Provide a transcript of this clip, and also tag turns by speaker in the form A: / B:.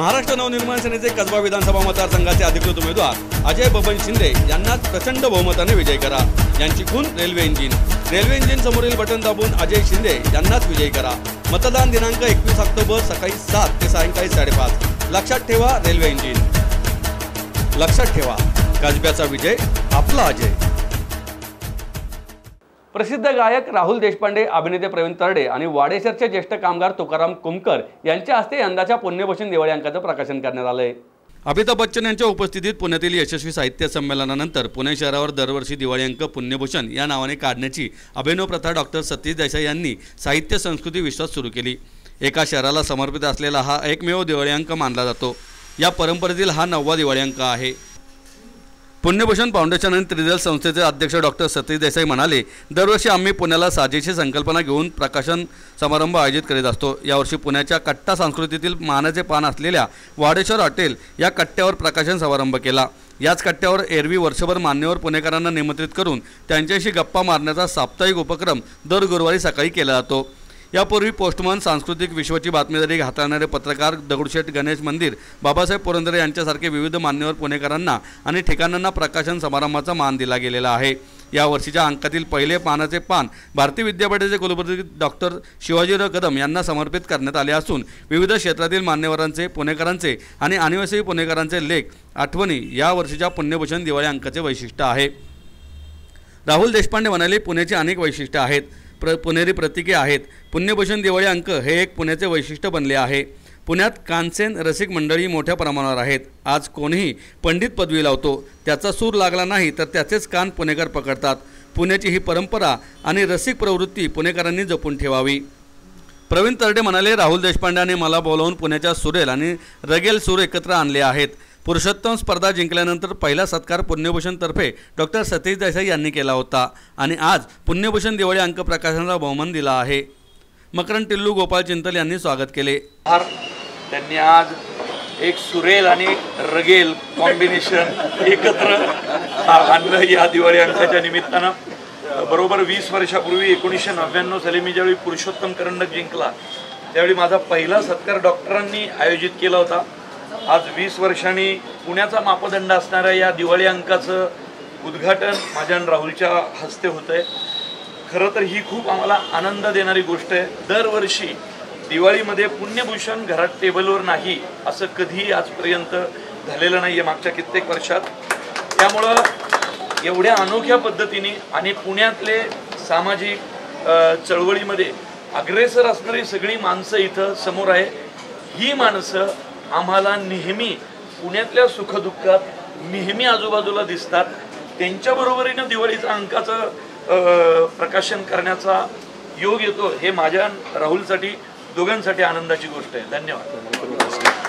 A: महाराष्ट्र नवनिर्माण सेनेचे कसबा विधानसभा मतदारसंघाचे अधिकृत उमेदवार अजय बबन शिंदे यांनाच प्रचंड बहुमताने विजय करा. यांची खून रेल्वे इंजिन. रेल्वे इंजिन समोरील बटन दाबून अजय शिंदे यांनाच विजयी करा. मतदान दिनांक एकवीस ऑक्टोबर सकाळी सात ते सायंकाळी साडेपाच. लक्षात ठेवा रेल्वे इंजिन. लक्षात ठेवा. कसब्याचा विजय आपला अजय. प्रसिद्ध गायक राहुल देशपांडे अभिनेते प्रवीण तरडे आणि वाडेसरचे ज्येष्ठ कामगार तुकाराम कुमकर यांच्या हस्ते यंदाच्या पुण्यभूषण दिवाळी अंकाचं प्रकाशन करण्यात आलंय. अमिताभ बच्चन यांच्या उपस्थितीत पुण्यातील यशस्वी साहित्य संमेलनानंतर पुणे शहरावर दरवर्षी दिवाळी अंक पुण्यभूषण या नावाने काढण्याची अभिनव प्रथा डॉक्टर सतीश देसाई यांनी साहित्य संस्कृती विश्वास सुरू केली. एका शहराला समर्पित असलेला हा एकमेव दिवाळी अंक मानला जातो. या परंपरेतील हा नववा दिवाळी अंक आहे. पुण्यभूषण फाउंडेशन आणि त्रिदल संस्थेचे अध्यक्ष डॉक्टर सतीश देसाई म्हणाले दरवर्षी आम्ही पुण्याला साजेशी संकल्पना घेऊन प्रकाशन समारंभ आयोजित करीत असतो. यावर्षी पुण्याच्या कट्टा संस्कृतीतील मानाचे पान असलेल्या वाडेश्वर हॉटेल या कट्ट्यावर प्रकाशन समारंभ केला. याच कट्ट्यावर एरवी वर्षभर मान्यवर पुणेकरांना निमंत्रित करून त्यांच्याशी गप्पा मारण्याचा साप्ताहिक उपक्रम दर गुरुवारी सकाळी केला जातो. यापूर्वी पोस्टमन सांस्कृतिक विश्वाची बातमीदारी हाताळणारे पत्रकार दगडूशेठ गणेश मंदिर बाबासाहेब पुरंदरे यांच्यासारखे विविध मान्यवर पुणेकरांना आणि ठिकाणांना प्रकाशन समारंभाचा मान दिला गेलेला आहे. या वर्षीच्या अंकातील पहिले पानाचे पान भारतीय विद्यापीठाचे कुलपती डॉक्टर शिवाजीराव कदम यांना समर्पित करण्यात आले असून विविध क्षेत्रातील मान्यवरांचे पुणेकरांचे आणि अनिवासी पुणेकरांचे लेख आठवणी या वर्षीच्या पुण्यभूषण दिवाळी अंकाचे वैशिष्ट्य आहे. राहुल देशपांडे म्हणाले पुण्याची अनेक वैशिष्ट्ये आहेत. प्र पुणेरी प्रतीके आहेत. पुण्यभूषण दिवाळी अंक हे एक पुण्याचे वैशिष्ट्य बनले आहे. पुण्यात कानसेन रसिक मंडळी मोठ्या प्रमाणावर आहेत. आज कोणीही पंडित पदवी लावतो. त्याचा सूर लागला नाही तर त्याचेच कान पुणेकर पकडतात. पुण्याची ही परंपरा आणि रसिक प्रवृत्ती पुणेकरांनी जपून ठेवावी. प्रवीण तरडे म्हणाले राहुल देशपांड्याने मला बोलावून पुण्याच्या सुरेल आणि रगेल सूर एकत्र आणले आहेत. पुरुषोत्तम स्पर्धा जिंकल्यानंतर पहिला सत्कार पुण्यभूषणतर्फे डॉक्टर सतीश देसाई यांनी केला होता आणि आज पुण्यभूषण दिवाळी अंक प्रकाशनाचा बहुमान दिला आहे. मकरन टिल्लू गोपाळ चिंतल यांनी स्वागत केले.
B: त्यांनी आज एक सुरेल आणि रगेल कॉम्बिनेशन एकत्र आणलं या दिवाळी अंकाच्या निमित्तानं. बरोबर वीस वर्षापूर्वी एकोणीसशे नव्याण्णव साली मी ज्यावेळी पुरुषोत्तम करंडक जिंकला त्यावेळी माझा पहिला सत्कार डॉक्टरांनी आयोजित केला होता. आज वीस वर्षांनी पुण्याचा मापदंड असणाऱ्या या दिवाळी अंकाचं उद्घाटन माझ्या राहुलच्या हस्ते होतं आहे खरं तर ही खूप आम्हाला आनंद देणारी गोष्ट आहे. दरवर्षी दिवाळीमध्ये पुण्यभूषण घरात टेबलवर नाही असं कधीही आजपर्यंत झालेलं नाही आहे मागच्या कित्येक वर्षात. त्यामुळं एवढ्या अनोख्या पद्धतीने आणि पुण्यातले सामाजिक चळवळीमध्ये अग्रेसर असणारी सगळी माणसं इथं समोर आहे. ही माणसं आम्हाला नेहमी पुण्यातल्या सुखदुःखात नेहमी आजूबाजूला दिसतात. त्यांच्या बरोबरीनं दिवाळीचा अंकाचं प्रकाशन करण्याचा योग येतो हे माझ्या राहुलसाठी दोघांसाठी आनंदाची गोष्ट आहे. धन्यवाद.